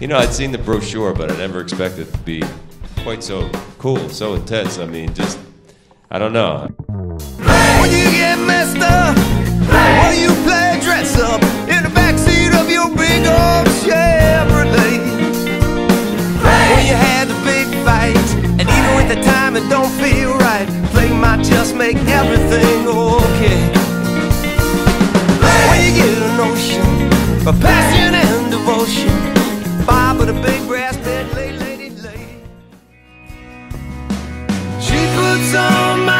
You know, I'd seen the brochure, but I never expected it to be quite so cool, so intense. I mean, just, I don't know. When you get messed up, when you play dress up in the backseat of your big old Chevrolet. When you had the big fight, and even with the time it don't feel right, play might just make everything okay. When you get a notion of passion and devotion, Puts on my